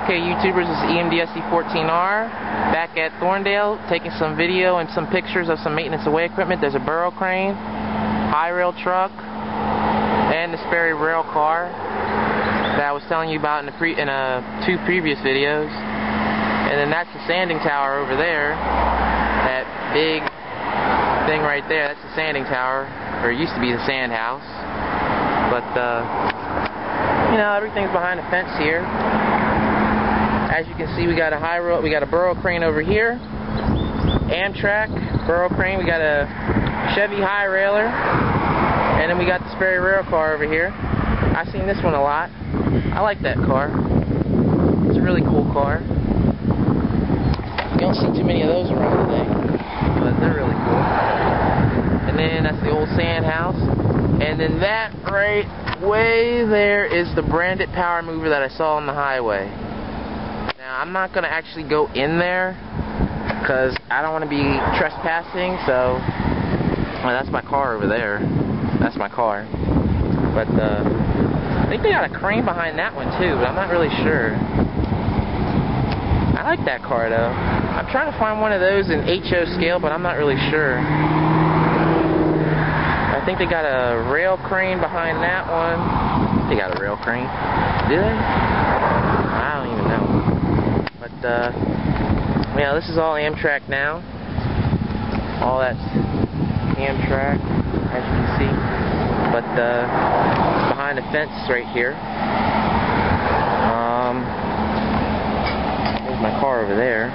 Okay, YouTubers, this is EMDSD14R back at Thorndale taking some video and some pictures of some maintenance away equipment. There's a burro crane, high rail truck, and the Sperry rail car that I was telling you about in the pre in uh, two previous videos. And then that's the sanding tower over there. That big thing right there, that's the sanding tower, or it used to be the sand house. But uh, you know, everything's behind a fence here. As you can see, we got a high road, we got a burro crane over here, Amtrak burro crane, we got a Chevy high railer, and then we got the Sperry rail car over here. I've seen this one a lot. I like that car. It's a really cool car. You don't see too many of those around today, but they're really cool. And then that's the old sand house. And then that right way there is the Brandt power mover that I saw on the highway. I'm not going to actually go in there because I don't want to be trespassing, so well, that's my car over there. That's my car. But uh, I think they got a crane behind that one too, but I'm not really sure. I like that car though. I'm trying to find one of those in HO scale, but I'm not really sure. I think they got a rail crane behind that one. They got a rail crane. Do they? I don't even know. But, uh, yeah, this is all Amtrak now. All that's Amtrak, as you can see. But, uh, behind the fence right here. Um, there's my car over there.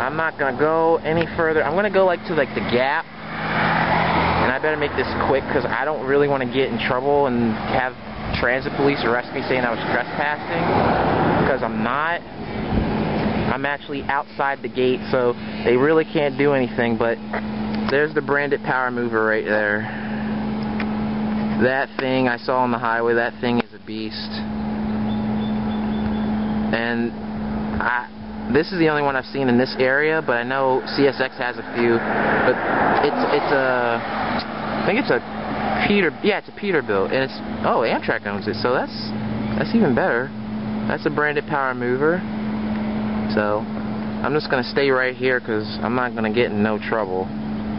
I'm not gonna go any further. I'm gonna go like to like the gap, and I better make this quick because I don't really want to get in trouble and have transit police arrest me saying I was trespassing because I'm not. I'm actually outside the gate, so they really can't do anything. But there's the Brandt power mover right there. That thing I saw on the highway. That thing is a beast, and I this is the only one I've seen in this area, but I know CSX has a few. But it's it's a I think it's a Peter yeah it's a Peterbilt and it's oh Amtrak owns it so that's that's even better. That's a Brandt power mover. So I'm just gonna stay right here because I'm not gonna get in no trouble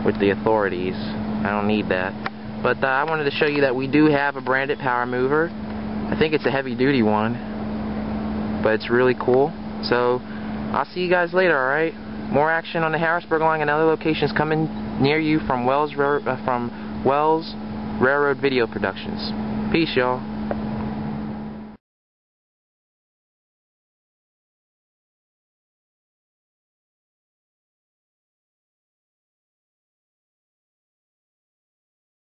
with the authorities. I don't need that. But uh, I wanted to show you that we do have a Brandt power mover. I think it's a heavy duty one, but it's really cool. So I'll see you guys later, alright? More action on the Harrisburg line and other locations coming near you from Wells, uh, from Wells Railroad Video Productions. Peace, y'all.